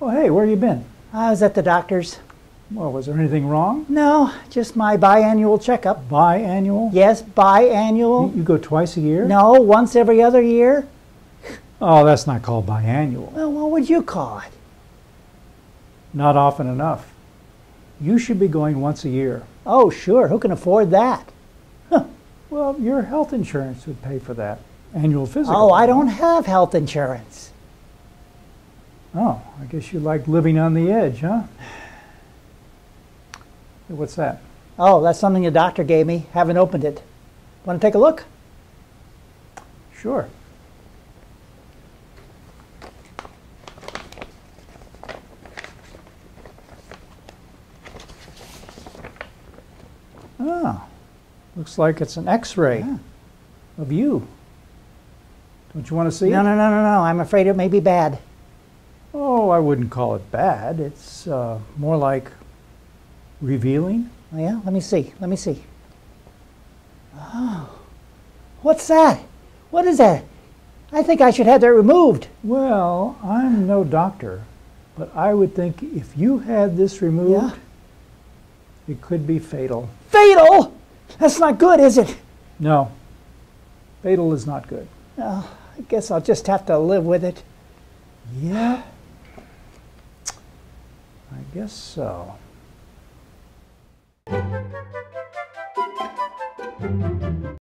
Oh, hey, where you been? I was at the doctor's. Well, was there anything wrong? No, just my biannual checkup. Biannual? Yes, You, biannual. you go twice a year? No, once every other year. Oh, that's not called biannual. Well, what would you call it? Not often enough. You should be going once a year. Oh, sure. Who can afford that? Well, your health insurance would pay for that. Annual physical. Oh, I don't have health insurance. Oh, I guess you like living on the edge, huh? What's that? Oh, that's something the doctor gave me. Haven't opened it. Want to take a look? Sure. Oh, looks like it's an x-ray Yeah. of you. Don't you want to see No, it? no, no, no, no. I'm afraid it may be bad. Oh, I wouldn't call it bad. It's uh, more like revealing. Oh, yeah? Let me see. Let me see. Oh. What's that? What is that? I think I should have that removed. Well, I'm no doctor, but I would think if you had this removed, it could be fatal. Fatal! That's not good, is it? No, fatal is not good. Oh, I guess I'll just have to live with it. Yeah, guess so.